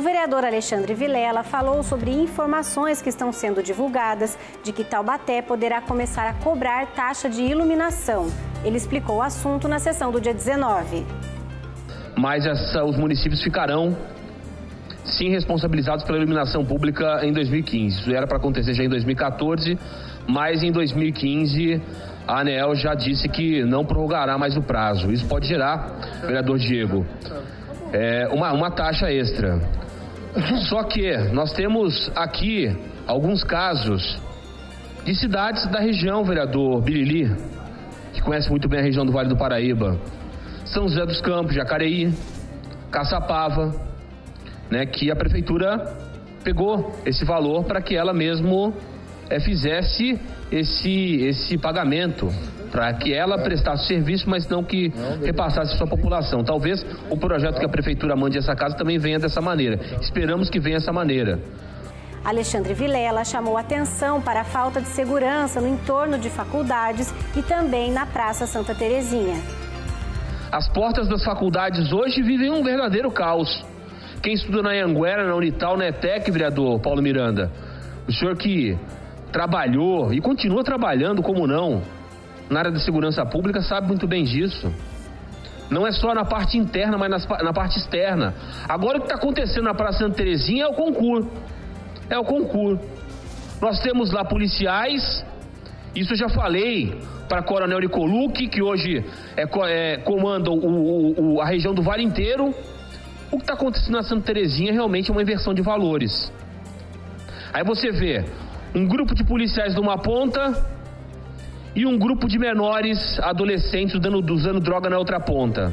vereador Alexandre Vilela falou sobre informações que estão sendo divulgadas de que Taubaté poderá começar a cobrar taxa de iluminação. Ele explicou o assunto na sessão do dia 19. Mas essa, os municípios ficarão sim responsabilizados pela iluminação pública em 2015. Isso era para acontecer já em 2014, mas em 2015 a ANEEL já disse que não prorrogará mais o prazo. Isso pode gerar, vereador Diego, é, uma, uma taxa extra. Só que nós temos aqui alguns casos de cidades da região, vereador Birili, que conhece muito bem a região do Vale do Paraíba. São José dos Campos, Jacareí, Caçapava, né, que a prefeitura pegou esse valor para que ela mesmo é, fizesse esse, esse pagamento para que ela prestasse serviço, mas não que repassasse sua população. Talvez o projeto que a prefeitura mande essa casa também venha dessa maneira. Esperamos que venha dessa maneira. Alexandre Vilela chamou atenção para a falta de segurança no entorno de faculdades e também na Praça Santa Terezinha. As portas das faculdades hoje vivem um verdadeiro caos. Quem estuda na Anguera, na Unital, na ETEC, vereador Paulo Miranda, o senhor que trabalhou e continua trabalhando, como não, na área da segurança pública, sabe muito bem disso. Não é só na parte interna, mas nas, na parte externa. Agora o que está acontecendo na Praça Santa Terezinha é o concurso. É o concurso. Nós temos lá policiais, isso eu já falei para Coronel Nicolucci, que hoje é, é, comanda o, o, a região do Vale inteiro. O que está acontecendo na Santa Terezinha realmente é uma inversão de valores. Aí você vê um grupo de policiais numa ponta e um grupo de menores adolescentes usando, droga na outra ponta.